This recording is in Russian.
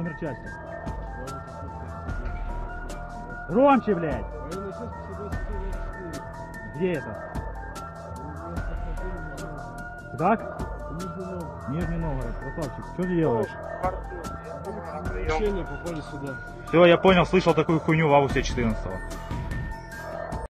Номер части. Громче, блядь. Где это? Так? Нижний Новгород, красавчик. Что ты делаешь? Все, я понял, слышал такую хуйню в августе 14 -го.